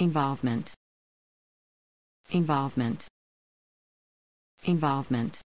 Involvement. Involvement. Involvement.